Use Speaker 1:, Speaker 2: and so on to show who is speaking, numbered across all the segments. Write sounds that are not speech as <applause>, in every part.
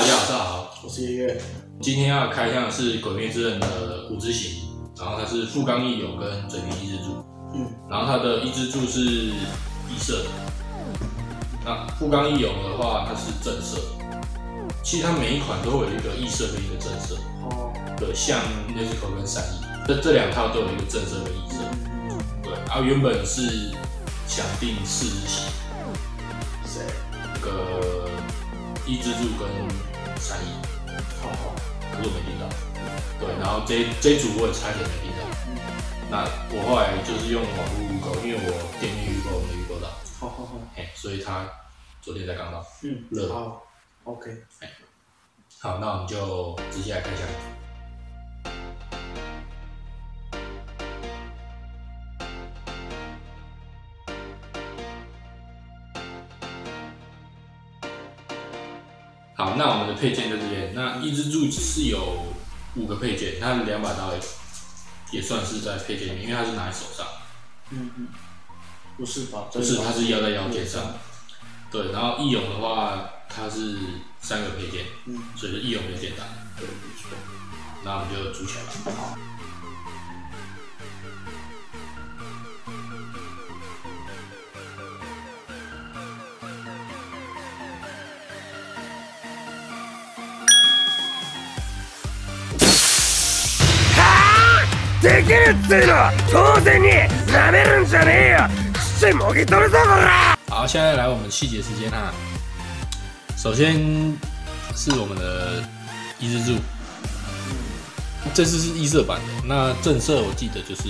Speaker 1: 大家晚上好，
Speaker 2: 我是月月。
Speaker 1: 今天要开箱的是《鬼灭之刃》的五之型，然后它是富冈义勇跟嘴平一之助，
Speaker 2: 嗯，
Speaker 1: 然后它的一之助是异色的，那富冈义勇的话它是正色，其实它每一款都会有一个异色跟一个正色，
Speaker 2: 哦，
Speaker 1: 对，像那只口跟闪翼，这这两套都有一个正色跟异色，
Speaker 2: 嗯，
Speaker 1: 对，然后原本是想定四只行，
Speaker 2: 谁？
Speaker 1: 那个一之助跟闪翼。
Speaker 2: 好好，
Speaker 1: 可是我没听到。对，然后这这一组我也差点没听到。
Speaker 2: 嗯，
Speaker 1: 那我后来就是用网络预购，因为我店面预购没预购到，
Speaker 2: 好好好，
Speaker 1: 哎，所以他昨天才刚到。
Speaker 2: 嗯，
Speaker 1: 热
Speaker 2: 好，OK。
Speaker 1: 哎好，那我们就直接来开箱。那我们的配件在这边。那一支柱是有五个配件，它的两把刀也也算是在配件里面，因为它是拿在手上，
Speaker 2: 嗯嗯，不是吧？
Speaker 1: 不是，它是腰在腰间上。对，然后义勇的话，它是三个配件，
Speaker 2: 嗯，
Speaker 1: 所以就义勇比较简单。
Speaker 2: 对，没错。
Speaker 1: 那我们就组起来吧。
Speaker 2: 好，
Speaker 3: できるっつうのは当然に舐めるんじゃねえよ土もぎ取るぞこら
Speaker 1: 好，现在来我们细节时间哈。首先是我们的一之柱，这次是异色版的。那正色我记得就是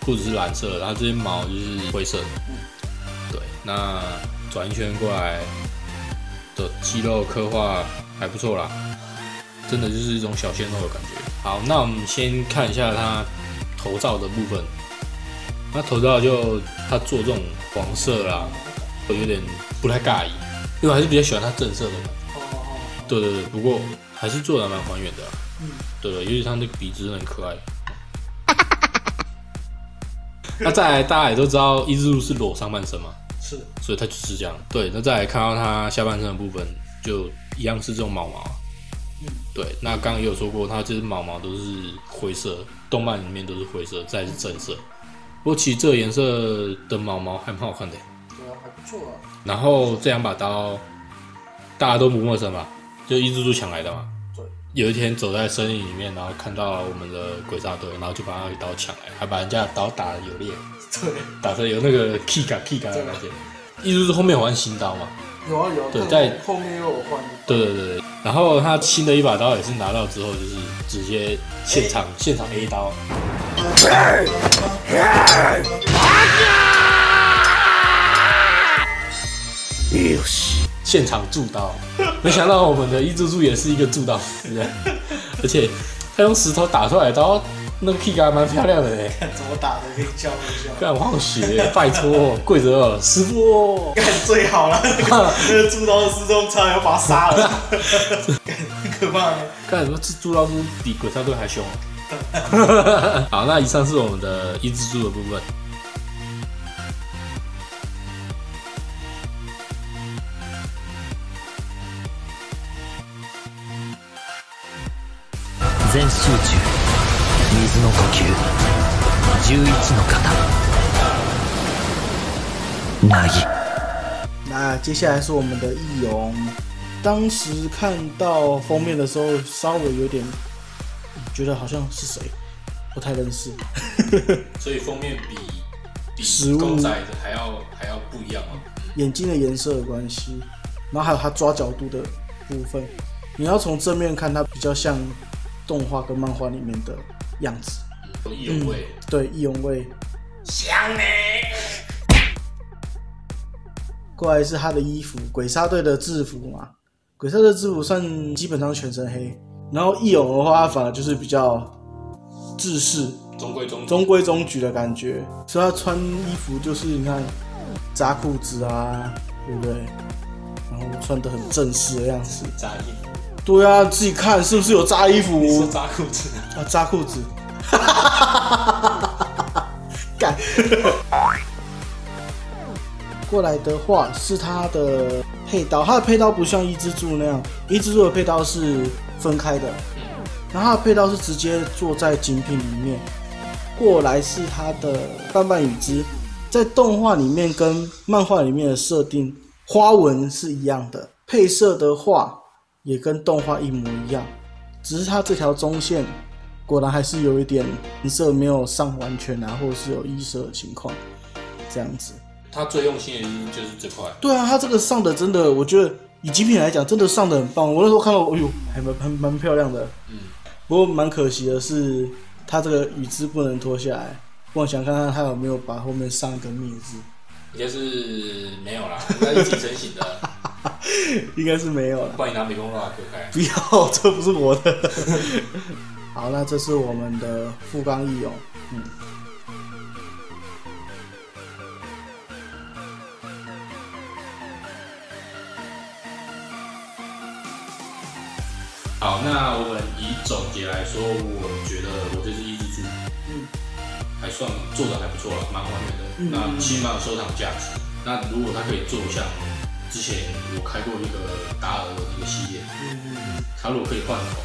Speaker 1: 裤子是蓝色，然后这些毛就是灰色的。对，那转一圈过来的肌肉刻画还不错啦，真的就是一种小鲜肉的感觉。 好，那我们先看一下它头罩的部分。那头罩就它做这种黄色啦，我有点不太尬意，因为我还是比较喜欢它正色的感觉。
Speaker 2: 好好好，
Speaker 1: 对对对，不过还是做的蛮还原的、啊。
Speaker 2: 嗯，
Speaker 1: 对对，尤其它那个鼻子很可爱。那再来，大家也都知道伊之路是裸上半身嘛，
Speaker 2: 是，
Speaker 1: 所以它就是这样。对，那再来看到它下半身的部分，就一样是这种毛毛。
Speaker 2: 嗯，
Speaker 1: 对，那刚刚也有说过，它这些毛毛都是灰色，动漫里面都是灰色，再是正色。不过其实这个颜色的毛毛还蛮好看的。
Speaker 2: 对啊，还不错啊。
Speaker 1: 然后这两把刀大家都不陌生吧？就一蜘蛛抢来的嘛。
Speaker 2: 对，
Speaker 1: 有一天走在森林里面，然后看到我们的鬼杀队，然后就把他一刀抢来，还把人家的刀打得有裂，<laughs>
Speaker 2: 对，
Speaker 1: 打的有那个 K 感 K 感的感觉。一蜘蛛后面有换新刀嘛？
Speaker 2: 有啊有
Speaker 1: 对在
Speaker 2: 后面又有换。
Speaker 1: 对对对对。然后他新的一把刀也是拿到之后，就是直接现场现场 A 刀。
Speaker 3: よし
Speaker 1: 现场铸刀，没想到我们的一之助也是一个铸刀师，而且他用石头打出来的刀，那个 kick 还蛮漂亮的嘞。<laughs>
Speaker 2: 看怎么打的，可以教一下。
Speaker 1: 干，我好学，拜托，跪着哦，师傅。
Speaker 2: 干最好了，那 <laughs> 个那个猪刀的失踪差点要把他杀了，干很可怕的。
Speaker 1: 干什么？这助刀师比鬼杀队还凶啊！<laughs> 好，那以上是我们的一只猪的部分。
Speaker 3: 全集中水の呼吸11の型凪
Speaker 2: 那接下来是我们的易容。当时看到封面的时候，稍微有点觉得好像是谁，不太认识。<laughs>
Speaker 1: 所以封面比比
Speaker 2: 实物
Speaker 1: 公仔的还要还要不一样哦。
Speaker 2: 眼睛的颜色的关系，然后还有他抓角度的部分，你要从正面看，它比较像动画跟漫画里面的样子。对，义勇味。
Speaker 3: 香呢
Speaker 2: 过来是他的衣服，鬼杀队的制服嘛。鬼杀队的制服算基本上全身黑，然后义勇的话，反而就是比较制式、
Speaker 1: 中规中矩。
Speaker 2: 中规中矩的感觉。所以他穿衣服就是你看扎裤子啊，对不对？然后穿的很正式的样子。
Speaker 1: 扎衣服，
Speaker 2: 对啊，自己看是不是有扎衣服？
Speaker 1: 你说扎裤子？
Speaker 2: 啊，扎裤子，<laughs> 干。过来的话是它的配刀，它的配刀不像一之助那样，一之助的配刀是分开的，然后它的配刀是直接坐在精品里面。过来是它的半半雨之，在动画里面跟漫画里面的设定花纹是一样的，配色的话也跟动画一模一样，只是它这条中线果然还是有一点颜色没有上完全啊，或者是有异色的情况，这样子。
Speaker 1: 他最用心的就是这块，
Speaker 2: 对啊，它这个上的真的，我觉得以极品来讲，真的上的很棒。我那时候看到，哎呦，还蛮蛮蛮漂亮的。
Speaker 1: 嗯，
Speaker 2: 不过蛮可惜的是，它这个羽织不能脱下来。我想看看它有没有把后面上一个灭字，
Speaker 1: 应该是没有啦，应该一体成型的，<laughs>
Speaker 2: 应该是没有了。
Speaker 1: 不然你拿美工刀割开。
Speaker 2: 不要，这不是我的。<laughs> 好，那这是我们的富冈义勇，嗯。
Speaker 1: 好，那我们以总结来说，我觉得我这只一只猪，
Speaker 2: 嗯，
Speaker 1: 还算做的还不错了，蛮还原的。
Speaker 2: 嗯
Speaker 1: 那起码有收藏价值。那如果它可以做像之前我开过一个达尔的一个系列，
Speaker 2: 嗯
Speaker 1: 它如果可以换头，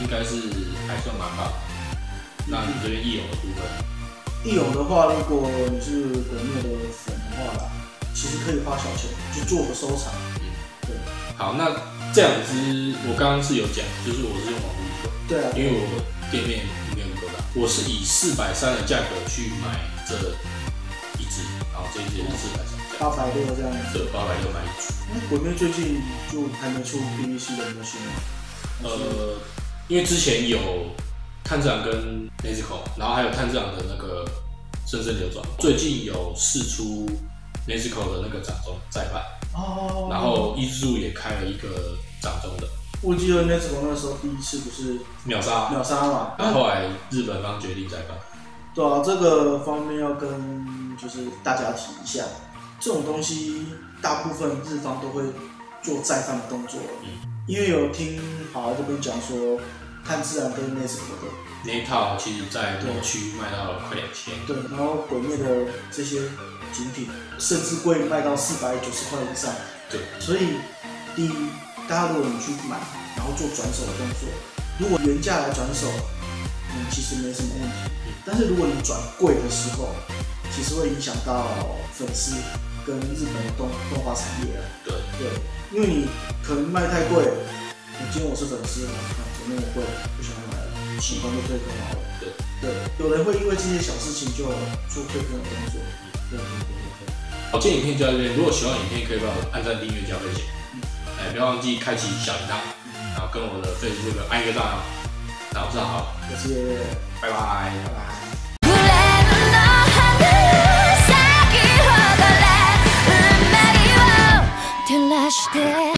Speaker 1: 应该是还算蛮棒的。那你这边易勇的部分，
Speaker 2: 易勇的话，如果你是国内的粉的话啦，其实可以花小钱去做个收藏。嗯。对。
Speaker 1: 好，那这两只我刚刚是有讲，就是我是用网络。
Speaker 2: 对啊，
Speaker 1: 因为我店面没有够大，我是以四百三的价格去买这一只，然后这一只也是四百
Speaker 2: 八百六这样子。
Speaker 1: 这八百六买一组。
Speaker 2: 那鬼灭最近就还没出 PVC 的模型吗？
Speaker 1: 呃，因为之前有炭治郎跟 Nezuko，然后还有炭治郎的那个深深流转，最近有试出 Nezuko 的那个掌中再版，
Speaker 2: 哦
Speaker 1: 然后一之助也开了一个掌中的
Speaker 2: 我记得那时候那时候第一次不是
Speaker 1: 秒杀，
Speaker 2: 秒杀嘛，
Speaker 1: 然后后来日本方决定再办。
Speaker 2: 对啊，这个方面要跟就是大家提一下，这种东西大部分日方都会做再犯的动作，
Speaker 1: 嗯
Speaker 2: 因为有听好这边讲说，炭治郎跟那什么的，
Speaker 1: 那一套其实在某区卖到了快两千，
Speaker 2: 对，然后鬼灭的这些精品，甚至会卖到四百九十块以上，
Speaker 1: 对，
Speaker 2: 所以第一，大家如果你去买，然后做转手的动作，如果原价来转手，嗯，其实没什么问题。但是如果你转贵的时候，其实会影响到粉丝跟日本的动动画产业啊。
Speaker 1: 对，
Speaker 2: 对，因为你可能卖太贵，你今天我是粉丝，啊，怎么那么贵，不想买了，喜欢就退坑好了。
Speaker 1: 对
Speaker 2: 对，有人会因为这些小事情就做退坑的动作。对对对对对。
Speaker 1: 好，今天影片就到这边。如果喜欢影片，可以帮我按赞、订阅、加分享。哎，不要忘记开启小铃铛，然后跟我的 Facebook 按一个赞啊。那我是好，
Speaker 2: 我是
Speaker 1: 拜拜
Speaker 2: 拜拜。して